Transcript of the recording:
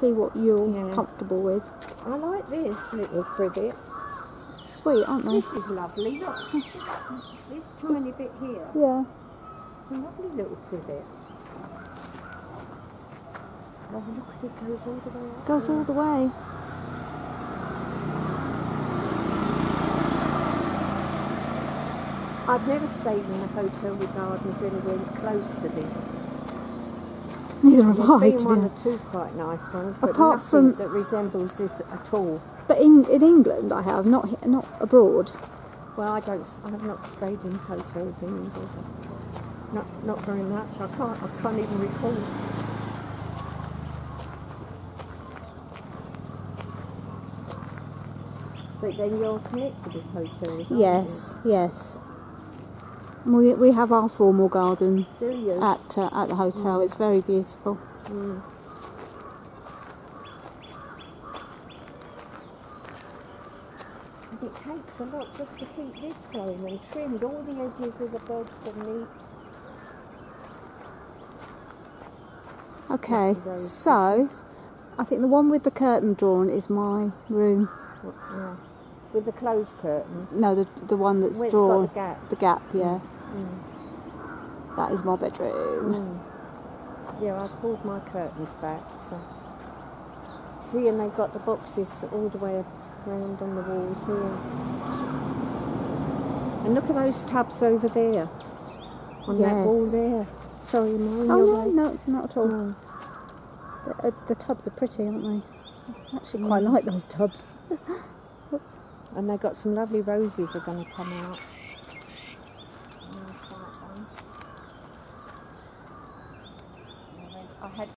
See what you're Yeah. comfortable with. I like this little privet. Sweet, aren't they? This is lovely. Look, just this tiny bit here. Yeah. It's a lovely little privet. Oh, look, it goes all the way up. Goes all the way. I've never stayed in a hotel with gardens anywhere close to this. Neither have There's I, been to one be or two quite nice ones, but Apart nothing from- that resembles this at all. But in, in England, I have not not abroad. Well, I don't. I have not stayed in hotels in England. Not, not very much. I can't. I can't even recall. But then you're connected with hotels. aren't Yes, yes. We we have our formal garden you? Do you? at uh, at the hotel. It's very beautiful. Mm. And It takes a lot just to keep this going and trimmed all the edges of the beds and neat. Okay, That's the rose so I think the one with the curtain drawn is my room. Yeah. With the closed curtains. No, the the one that's Where it's got drawn. the gap. The gap, yeah. Mm. That is my bedroom. Mm. Yeah, I've pulled my curtains back. So. See, and they've got the boxes all the way around on the walls here. And look at those tubs over there. On that Yes. wall there. Sorry, mine. Oh no, no, not at all. No. The, uh, the tubs are pretty, aren't they? I actually quite like those tubs. Oops. and they've got some lovely roses that are going to come out. I had